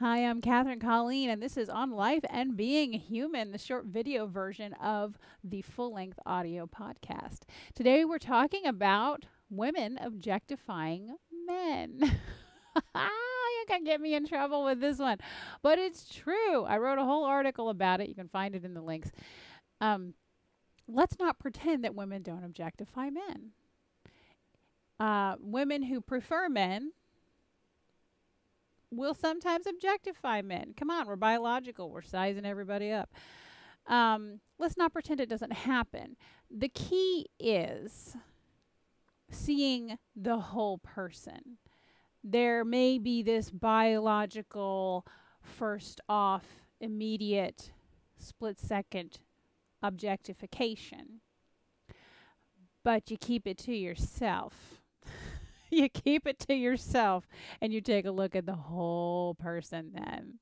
Hi, I'm Kathryn Colleen, and this is On Life and Being Human, the short video version of the full length audio podcast. Today, we're talking about women objectifying men. you can get me in trouble with this one, but it's true. I wrote a whole article about it. You can find it in the links. Um, let's not pretend that women don't objectify men. Uh, women who prefer men will sometimes objectify men. Come on, we're biological. We're sizing everybody up. Um, let's not pretend it doesn't happen. The key is seeing the whole person. There may be this biological, first off, immediate, split second objectification, but you keep it to yourself you keep it to yourself and you take a look at the whole person then.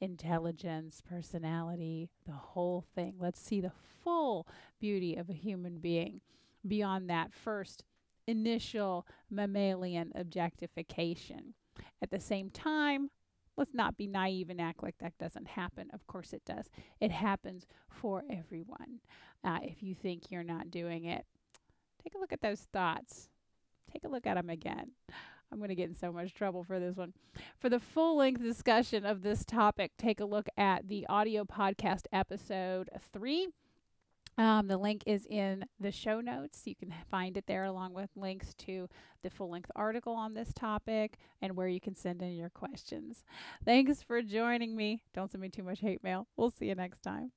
Intelligence, personality, the whole thing. Let's see the full beauty of a human being beyond that first initial mammalian objectification. At the same time, let's not be naive and act like that doesn't happen. Of course it does. It happens for everyone. Uh, if you think you're not doing it, take a look at those thoughts take a look at them again. I'm going to get in so much trouble for this one. For the full length discussion of this topic, take a look at the audio podcast episode three. Um, the link is in the show notes. You can find it there along with links to the full length article on this topic and where you can send in your questions. Thanks for joining me. Don't send me too much hate mail. We'll see you next time.